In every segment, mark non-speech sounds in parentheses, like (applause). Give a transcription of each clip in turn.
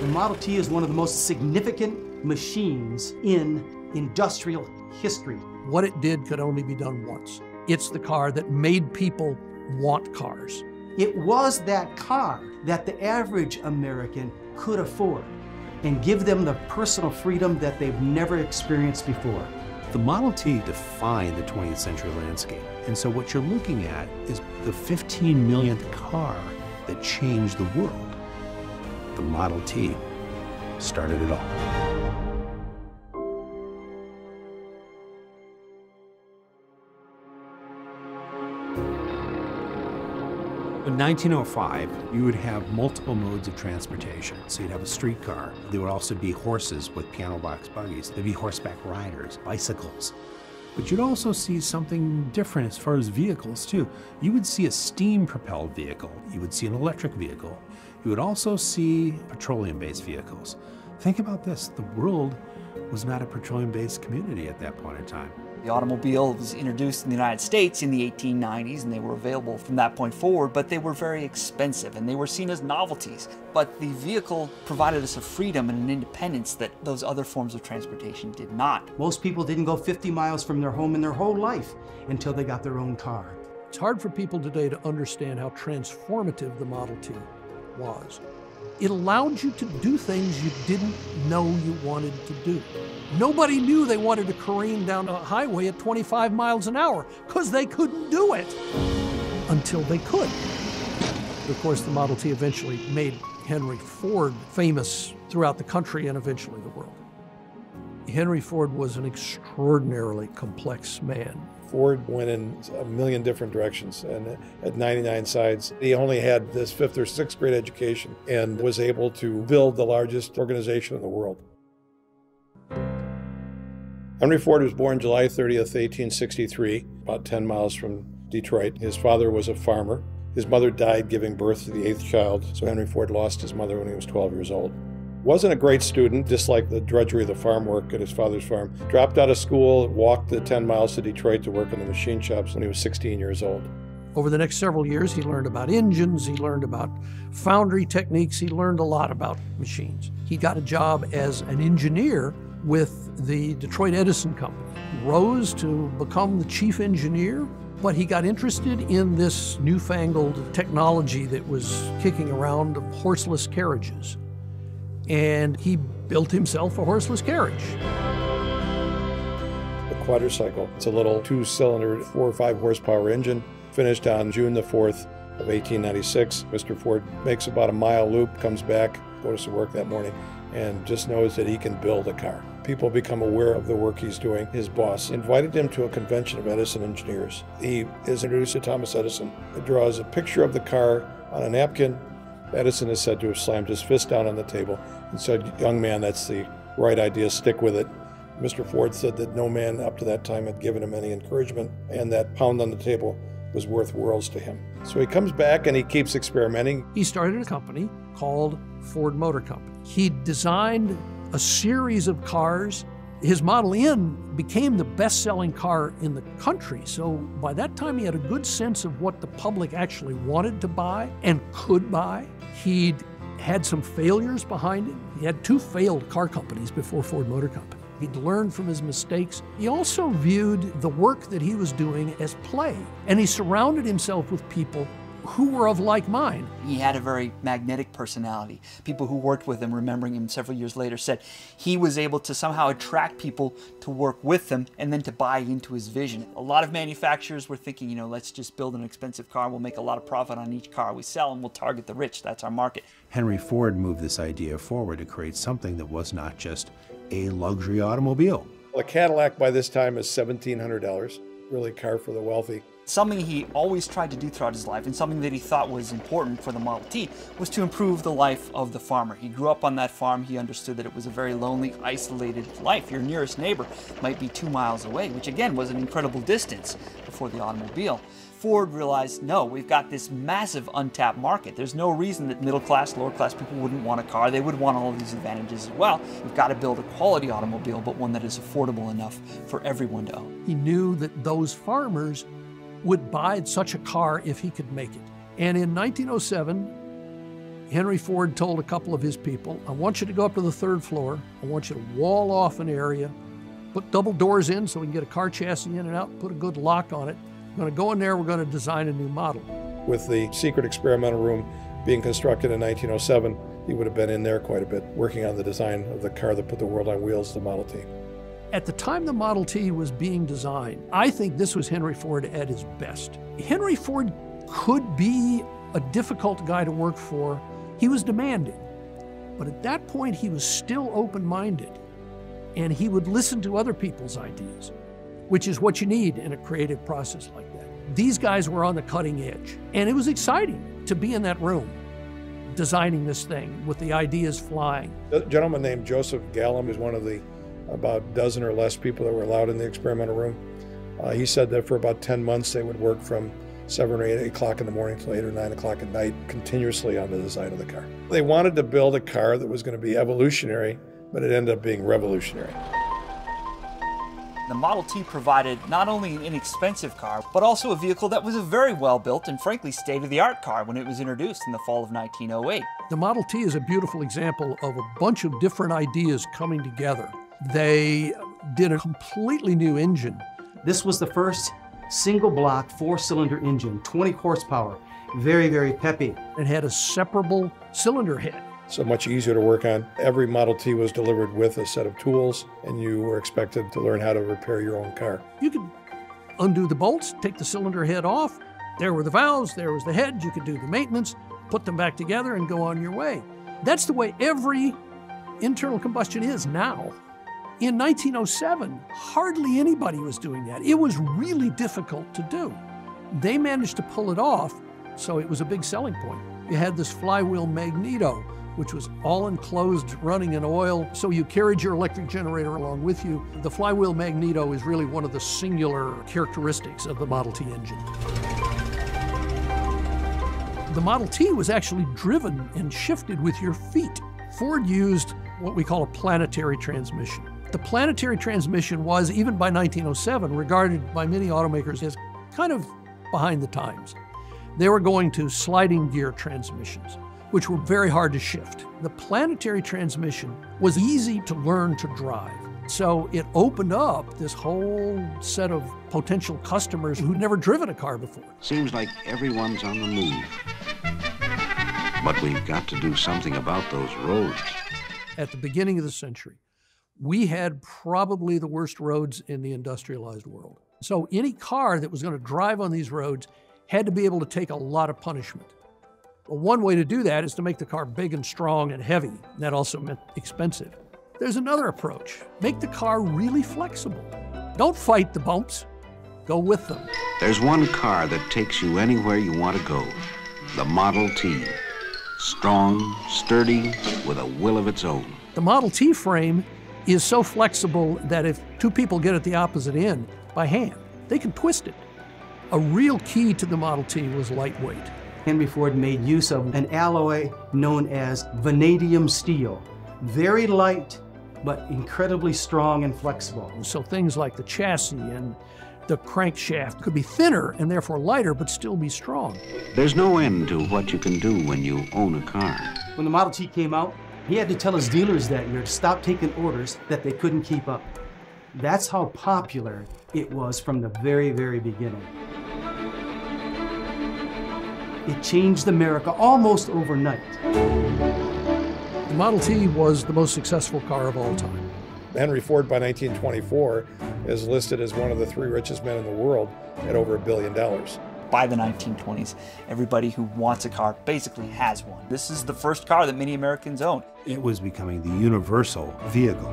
The Model T is one of the most significant machines in industrial history. What it did could only be done once. It's the car that made people want cars. It was that car that the average American could afford and give them the personal freedom that they've never experienced before. The Model T defined the 20th century landscape. And so what you're looking at is the 15 millionth car that changed the world. The Model T started it all. In 1905, you would have multiple modes of transportation. So you'd have a streetcar. There would also be horses with piano box buggies. There'd be horseback riders, bicycles. But you'd also see something different as far as vehicles, too. You would see a steam propelled vehicle, you would see an electric vehicle, you would also see petroleum based vehicles. Think about this the world was not a petroleum based community at that point in time. The automobile was introduced in the United States in the 1890s and they were available from that point forward, but they were very expensive and they were seen as novelties. But the vehicle provided us a freedom and an independence that those other forms of transportation did not. Most people didn't go 50 miles from their home in their whole life until they got their own car. It's hard for people today to understand how transformative the Model T was. It allowed you to do things you didn't know you wanted to do. Nobody knew they wanted to careen down a highway at 25 miles an hour because they couldn't do it until they could. Of course, the Model T eventually made Henry Ford famous throughout the country and eventually the world. Henry Ford was an extraordinarily complex man. Ford went in a million different directions and at 99 sides. He only had this fifth or sixth grade education and was able to build the largest organization in the world. Henry Ford was born July 30th, 1863, about 10 miles from Detroit. His father was a farmer. His mother died giving birth to the eighth child, so Henry Ford lost his mother when he was 12 years old. Wasn't a great student, disliked the drudgery of the farm work at his father's farm. Dropped out of school, walked the 10 miles to Detroit to work in the machine shops when he was 16 years old. Over the next several years, he learned about engines, he learned about foundry techniques, he learned a lot about machines. He got a job as an engineer with the Detroit Edison Company. Rose to become the chief engineer, but he got interested in this newfangled technology that was kicking around of horseless carriages. And he built himself a horseless carriage. A quadricycle. It's a little two cylinder, four or five horsepower engine, finished on June the 4th of 1896. Mr. Ford makes about a mile loop, comes back, goes to work that morning, and just knows that he can build a car. People become aware of the work he's doing. His boss invited him to a convention of Edison engineers. He is introduced to Thomas Edison. Draws a picture of the car on a napkin. Edison is said to have slammed his fist down on the table and said, Young man, that's the right idea, stick with it. Mr. Ford said that no man up to that time had given him any encouragement, and that pound on the table was worth worlds to him. So he comes back and he keeps experimenting. He started a company called Ford Motor Company. He designed a series of cars. His Model N became the best selling car in the country. So by that time, he had a good sense of what the public actually wanted to buy and could buy. He'd had some failures behind him. He had two failed car companies before Ford Motor Company. He'd learned from his mistakes. He also viewed the work that he was doing as play, and he surrounded himself with people who were of like mind. He had a very magnetic personality. People who worked with him, remembering him several years later, said he was able to somehow attract people to work with him and then to buy into his vision. A lot of manufacturers were thinking, you know, let's just build an expensive car, we'll make a lot of profit on each car we sell, and we'll target the rich. That's our market. Henry Ford moved this idea forward to create something that was not just a luxury automobile. A Cadillac by this time is $1,700, really a car for the wealthy. Something he always tried to do throughout his life, and something that he thought was important for the Model T, was to improve the life of the farmer. He grew up on that farm. He understood that it was a very lonely, isolated life. Your nearest neighbor might be two miles away, which again was an incredible distance before the automobile. Ford realized, no, we've got this massive untapped market. There's no reason that middle class, lower class people wouldn't want a car. They would want all of these advantages as well. We've got to build a quality automobile, but one that is affordable enough for everyone to own. He knew that those farmers would buy such a car if he could make it. And in 1907, Henry Ford told a couple of his people, I want you to go up to the third floor. I want you to wall off an area, put double doors in so we can get a car chassis in and out, put a good lock on it. We're going to go in there, we're going to design a new model. With the secret experimental room being constructed in 1907, he would have been in there quite a bit, working on the design of the car that put the world on wheels, the Model T. At the time the Model T was being designed, I think this was Henry Ford at his best. Henry Ford could be a difficult guy to work for he was demanding, but at that point he was still open minded and he would listen to other people's ideas, which is what you need in a creative process like that. These guys were on the cutting edge, and it was exciting to be in that room designing this thing with the ideas flying. A gentleman named Joseph Galamb is one of the about a dozen or less people that were allowed in the experimental room. Uh, he said that for about 10 months they would work from seven or eight, eight o'clock in the morning till eight or nine o'clock at night, continuously on the design of the car. They wanted to build a car that was going to be evolutionary, but it ended up being revolutionary. The Model T provided not only an inexpensive car, but also a vehicle that was a very well built and frankly state of the art car when it was introduced in the fall of 1908. The Model T is a beautiful example of a bunch of different ideas coming together. They did a completely new engine. This was the first single block, four cylinder engine, 20 horsepower, very, very peppy. It had a separable cylinder head. So much easier to work on. Every Model T was delivered with a set of tools, and you were expected to learn how to repair your own car. You could undo the bolts, take the cylinder head off. There were the valves, there was the head. You could do the maintenance, put them back together, and go on your way. That's the way every internal combustion is now. In 1907, hardly anybody was doing that. It was really difficult to do. They managed to pull it off, so it was a big selling point. You had this flywheel magneto, which was all enclosed, running in oil, so you carried your electric generator along with you. The flywheel magneto is really one of the singular characteristics of the Model T engine. The Model T was actually driven and shifted with your feet. Ford used what we call a planetary transmission. The planetary transmission was, even by 1907, regarded by many automakers as kind of behind the times. They were going to sliding gear transmissions, which were very hard to shift. The planetary transmission was easy to learn to drive. So it opened up this whole set of potential customers who'd never driven a car before. Seems like everyone's on the move. But we've got to do something about those roads. At the beginning of the century, we had probably the worst roads in the industrialized world. So any car that was going to drive on these roads had to be able to take a lot of punishment. Well, one way to do that is to make the car big and strong and heavy. That also meant expensive. There's another approach. Make the car really flexible. Don't fight the bumps. Go with them. There's one car that takes you anywhere you want to go. The Model T. Strong, sturdy, with a will of its own. The Model T frame is so flexible that if two people get at the opposite end by hand, they can twist it. A real key to the Model T was lightweight. Henry Ford made use of an alloy known as vanadium steel. Very light, but incredibly strong and flexible. So things like the chassis and the crankshaft could be thinner and therefore lighter, but still be strong. There's no end to what you can do when you own a car. When the Model T came out, he had to tell his dealers that year to stop taking orders that they couldn't keep up. That's how popular it was from the very, very beginning. It changed America almost overnight. The Model T was the most successful car of all time. Henry Ford by 1924 is listed as one of the three richest men in the world at over a billion dollars by the 1920s, everybody who wants a car basically has one. This is the first car that many Americans own. It was becoming the universal vehicle.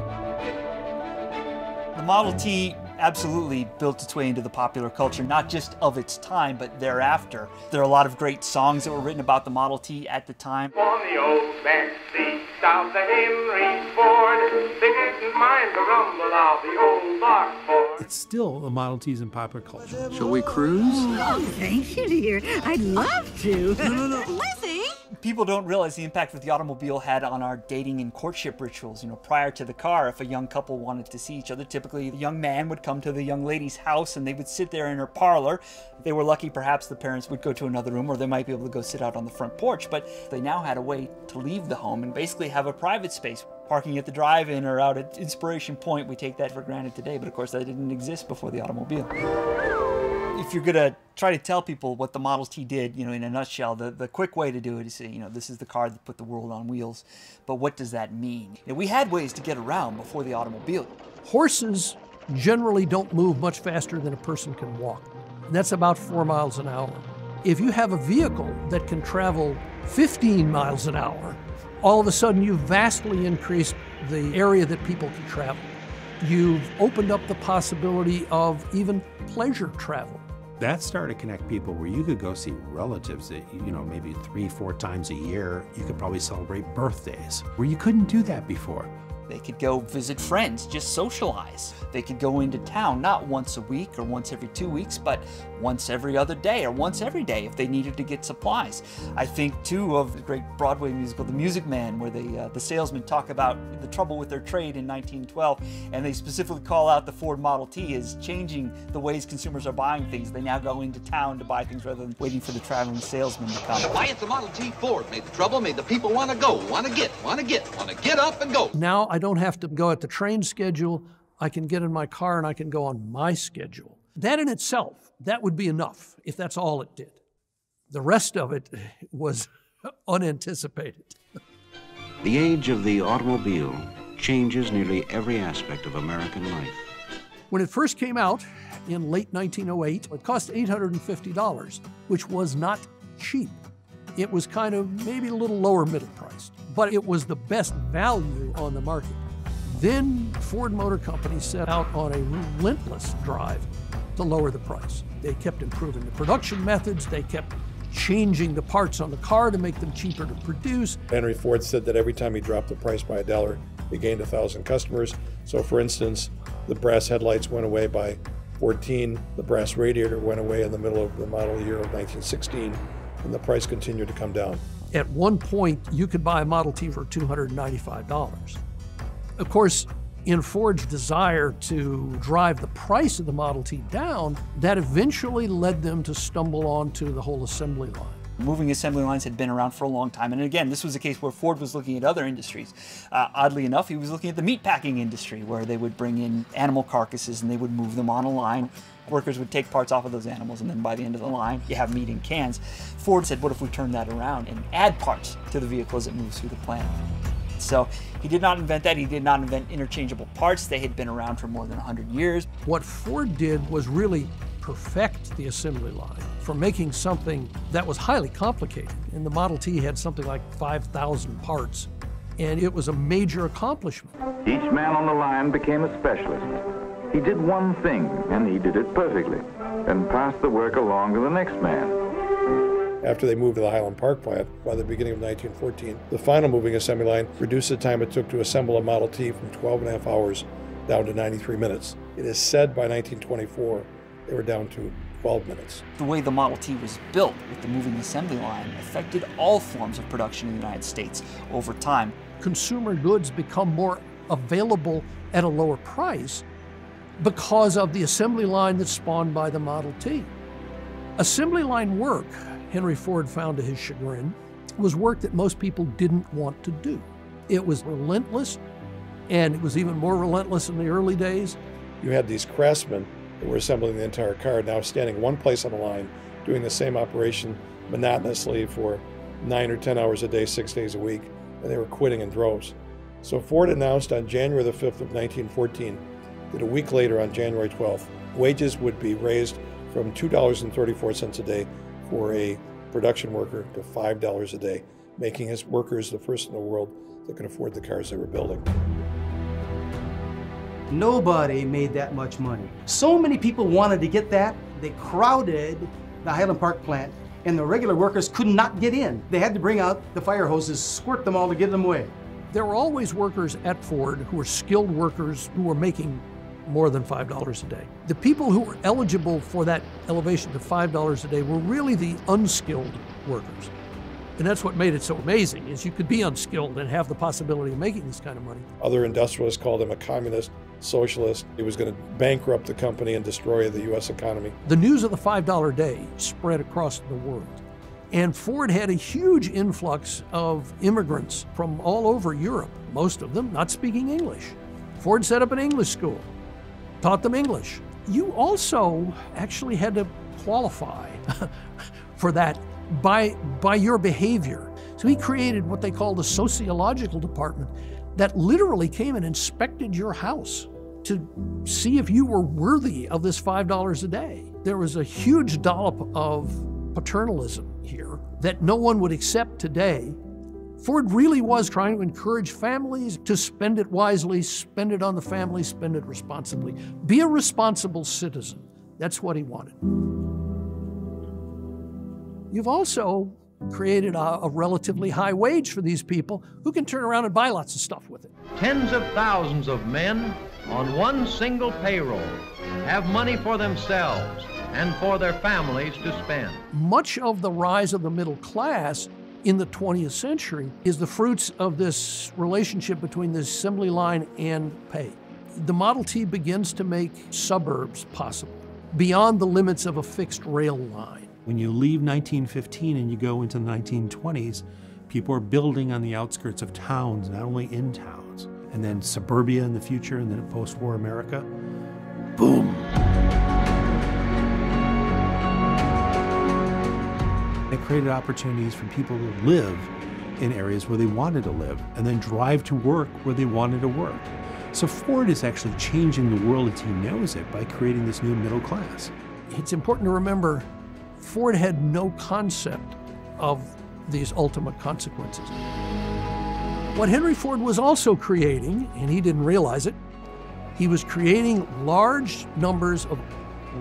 The Model T absolutely built its way into the popular culture, not just of its time, but thereafter. There are a lot of great songs that were written about the Model T at the time. On the old back seat of the Henry Ford, they didn't mind the rumble of the old dark Ford. It's still the Model T's in popular culture. Shall we cruise? Oh, thank you, dear. I'd love to. No, no, no. Lizzie! People don't realize the impact that the automobile had on our dating and courtship rituals. You know, prior to the car, if a young couple wanted to see each other, typically the young man would come to the young lady's house and they would sit there in her parlor. If they were lucky, perhaps the parents would go to another room or they might be able to go sit out on the front porch. But they now had a way to leave the home and basically have a private space. Parking at the drive in or out at Inspiration Point, we take that for granted today, but of course that didn't exist before the automobile if you're gonna try to tell people what the Model T did, you know, in a nutshell, the, the quick way to do it is say, you know, this is the car that put the world on wheels. But what does that mean? You know, we had ways to get around before the automobile. Horses generally don't move much faster than a person can walk. That's about four miles an hour. If you have a vehicle that can travel 15 miles an hour, all of a sudden you've vastly increased the area that people can travel. You've opened up the possibility of even pleasure travel. That started to connect people where you could go see relatives that, you know, maybe three, four times a year. You could probably celebrate birthdays where you couldn't do that before. They could go visit friends, just socialize. They could go into town not once a week or once every two weeks, but once every other day or once every day if they needed to get supplies. I think too of the great Broadway musical, The Music Man, where they, uh, the salesmen talk about the trouble with their trade in 1912, and they specifically call out the Ford Model T as changing the ways consumers are buying things. They now go into town to buy things rather than waiting for the traveling salesman to come. Why, it's the Model T Ford made the trouble, made the people want to go, want to get, want to get, want to get up and go. Now I don't have to go at the train schedule. I can get in my car and I can go on my schedule. That in itself, that would be enough if that's all it did. The rest of it (laughs) was (laughs) unanticipated. The age of the automobile changes nearly every aspect of American life. When it first came out in late 1908, it cost $850, which was not cheap. It was kind of maybe a little lower middle priced, but it was the best value on the market. Then Ford Motor Company set out on a relentless drive to lower the price. They kept improving the production methods, they kept changing the parts on the car to make them cheaper to produce. Henry Ford said that every time he dropped the price by a dollar, he gained a thousand customers. So, for instance, the brass headlights went away by 14, the brass radiator went away in the middle of the model year of 1916, and the price continued to come down. At one point, you could buy a Model T for $295. Of course, in Ford's desire to drive the price of the Model T down, that eventually led them to stumble onto the whole assembly line. Moving assembly lines had been around for a long time. And again, this was a case where Ford was looking at other industries. Uh, oddly enough, he was looking at the meatpacking industry, where they would bring in animal carcasses and they would move them on a line. Workers would take parts off of those animals, and then by the end of the line, you have meat in cans. Ford said, What if we turn that around and add parts to the vehicle as it moves through the plant? So he did not invent that. He did not invent interchangeable parts. They had been around for more than 100 years. What Ford did was really perfect the assembly line for making something that was highly complicated. And the Model T had something like 5,000 parts, and it was a major accomplishment. Each man on the line became a specialist. He did one thing, and he did it perfectly, and passed the work along to the next man. After they moved to the Highland Park plant by the beginning of 1914, the final moving assembly line reduced the time it took to assemble a Model T from 12 and a half hours down to 93 minutes. It is said by 1924 they were down to 12 minutes. The way the Model T was built with the moving assembly line affected all forms of production in the United States over time. Consumer goods become more available at a lower price because of the assembly line that's spawned by the Model T. Assembly line work Henry Ford found to his chagrin, was work that most people didn't want to do. It was relentless, and it was even more relentless in the early days. You had these craftsmen that were assembling the entire car now standing one place on the line, doing the same operation monotonously for nine or 10 hours a day, six days a week, and they were quitting in droves. So Ford announced on January the 5th of 1914 that a week later, on January 12th, wages would be raised from $2.34 a day for a production worker to $5 a day, making his workers the first in the world that could afford the cars they were building. Nobody made that much money. So many people wanted to get that, they crowded the Highland Park plant, and the regular workers could not get in. They had to bring out the fire hoses, squirt them all to get them away. There were always workers at Ford who were skilled workers who were making more than $5 a day. The people who were eligible for that elevation to $5 a day were really the unskilled workers. And that's what made it so amazing is you could be unskilled and have the possibility of making this kind of money. Other industrialists called him a communist socialist. He was going to bankrupt the company and destroy the U.S. economy. The news of the $5 day spread across the world. And Ford had a huge influx of immigrants from all over Europe, most of them not speaking English. Ford set up an English school, taught them English. You also actually had to qualify (laughs) for that by, by your behavior. So he created what they called the sociological department that literally came and inspected your house to see if you were worthy of this $5 a day. There was a huge dollop of paternalism here that no one would accept today. Ford really was trying to encourage families to spend it wisely, spend it on the family, spend it responsibly. Be a responsible citizen. That's what he wanted. You've also created a, a, relatively high wage for these people who can turn around and buy lots of stuff with it. Tens of thousands of men on one single payroll have money for themselves and for their families to spend. Much of the rise of the middle class in the 20th century is the fruits of this relationship between the assembly line and pay. The Model T begins to make suburbs possible beyond the limits of a fixed rail line. When you leave 1915 and you go into the 1920s, people are building on the outskirts of towns, not only in towns, and then suburbia in the future, and then post war America. Boom! Created opportunities for people to live in areas where they wanted to live and then drive to work where they wanted to work. So Ford is actually changing the world as he knows it by creating this new middle class. It's important to remember Ford had no concept of these ultimate consequences. What Henry Ford was also creating, and he didn't realize it, he was creating large numbers of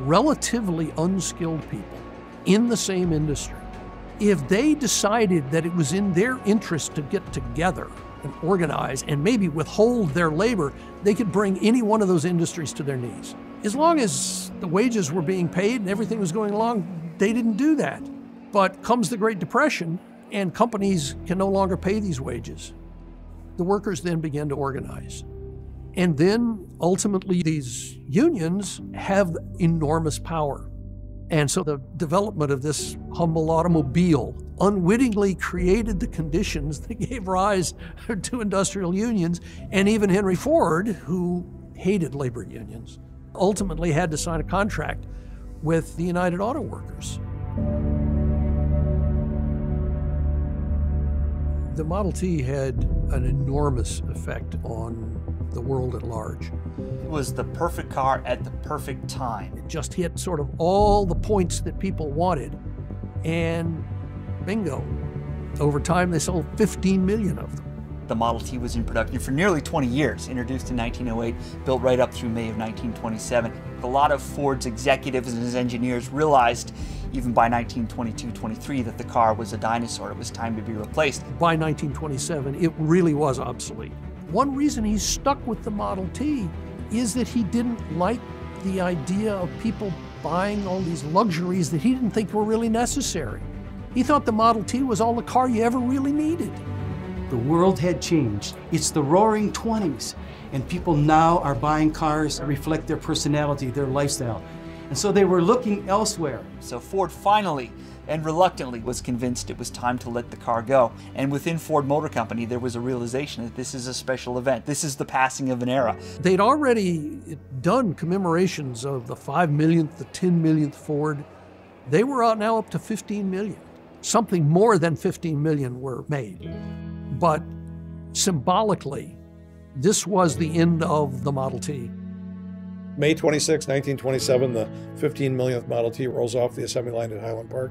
relatively unskilled people in the same industry. If they decided that it was in their interest to get together and organize and maybe withhold their labor, they could bring any one of those industries to their knees. As long as the wages were being paid and everything was going along, they didn't do that. But comes the Great Depression, and companies can no longer pay these wages. The workers then begin to organize. And then ultimately, these unions have enormous power. And so the development of this humble automobile unwittingly created the conditions that gave rise to industrial unions. And even Henry Ford, who hated labor unions, ultimately had to sign a contract with the United Auto Workers. The Model T had an enormous effect on the world at large. It was the perfect car at the perfect time. It just hit sort of all the points that people wanted, and bingo. Over time, they sold 15 million of them. The Model T was in production for nearly 20 years, introduced in 1908, built right up through May of 1927. A lot of Ford's executives and his engineers realized, even by 1922-23, that the car was a dinosaur. It was time to be replaced. By 1927, it really was obsolete. One reason he stuck with the Model T is that he didn't like the idea of people buying all these luxuries that he didn't think were really necessary. He thought the Model T was all the car you ever really needed. The world had changed. It's the roaring 20s, and people now are buying cars that reflect their personality, their lifestyle. And so they were looking elsewhere. So Ford finally and reluctantly was convinced it was time to let the car go. And within Ford Motor Company, there was a realization that this is a special event. This is the passing of an era. They'd already done commemorations of the 5 millionth, the 10 millionth Ford. They were out now up to 15 million. Something more than 15 million were made. But symbolically, this was the end of the Model T. May 26, 1927, the 15 millionth Model T rolls off the assembly line at Highland Park.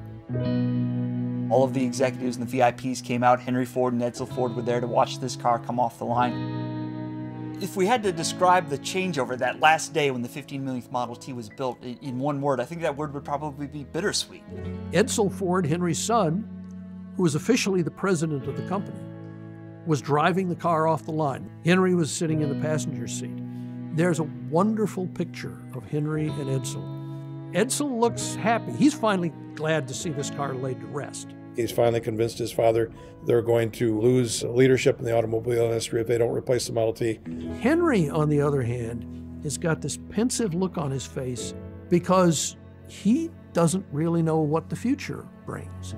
All of the executives and the VIPs came out. Henry Ford and Edsel Ford were there to watch this car come off the line. If we had to describe the changeover that last day when the 15 millionth Model T was built in one word, I think that word would probably be bittersweet. Edsel Ford, Henry's son, who was officially the president of the company, was driving the car off the line. Henry was sitting in the passenger seat. There's a wonderful picture of Henry and Edsel. Edsel looks happy. He's finally glad to see this car laid to rest. He's finally convinced his father they're going to lose leadership in the automobile industry if they don't replace the Model T. Henry, on the other hand, has got this pensive look on his face because he doesn't really know what the future brings.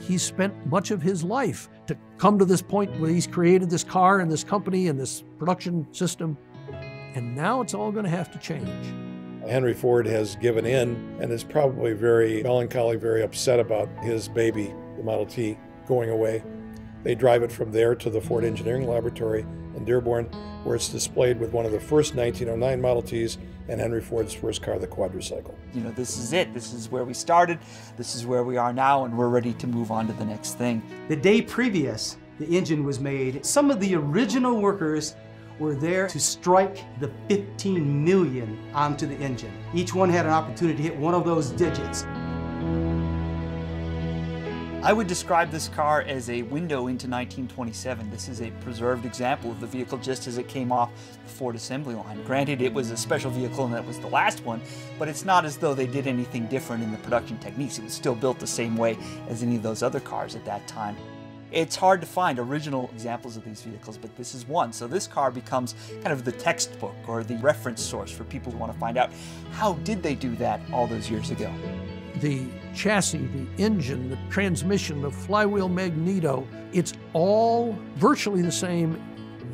He's spent much of his life to come to this point where he's created this car and this company and this production system, and now it's all going to have to change. Henry Ford has given in and is probably very melancholy, very upset about his baby, the Model T, going away. They drive it from there to the Ford Engineering Laboratory in Dearborn, where it's displayed with one of the first 1909 Model Ts and Henry Ford's first car, the quadricycle. You know, this is it. This is where we started. This is where we are now, and we're ready to move on to the next thing. The day previous, the engine was made. Some of the original workers were there to strike the 15 million onto the engine. Each one had an opportunity to hit one of those digits. I would describe this car as a window into 1927. This is a preserved example of the vehicle just as it came off the Ford assembly line. Granted, it was a special vehicle and that was the last one, but it's not as though they did anything different in the production techniques. It was still built the same way as any of those other cars at that time. It's hard to find original examples of these vehicles, but this is one. So this car becomes kind of the textbook or the reference source for people who want to find out how did they do that all those years ago. The chassis, the engine, the transmission, the flywheel magneto, it's all virtually the same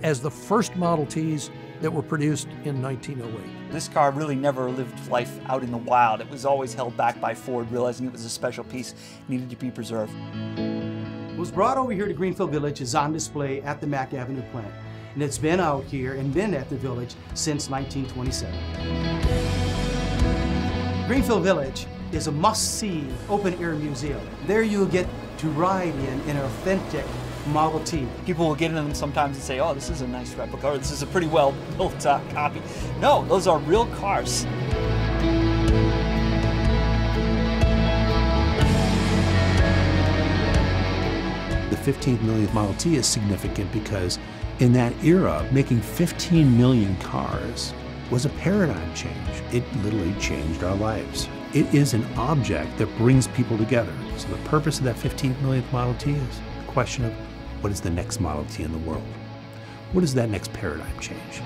as the first Model Ts that were produced in 1908. This car really never lived life out in the wild. It was always held back by Ford, realizing it was a special piece, needed to be preserved. It was brought over here to Greenfield Village, is on display at the Mack Avenue plant. And it's been out here and been at the village since 1927. Greenfield Village is a must-see open-air museum. There you'll get to ride in an authentic Model T. People will get into them sometimes and say, oh, this is a nice replica, or this is a pretty well built uh, copy. No, those are real cars. The 15 millionth Model T is significant because in that era, making 15 million cars was a paradigm change. It literally changed our lives. It is an object that brings people together. So the purpose of that 15 millionth Model T is the question of what is the next Model T in the world? What is that next paradigm change?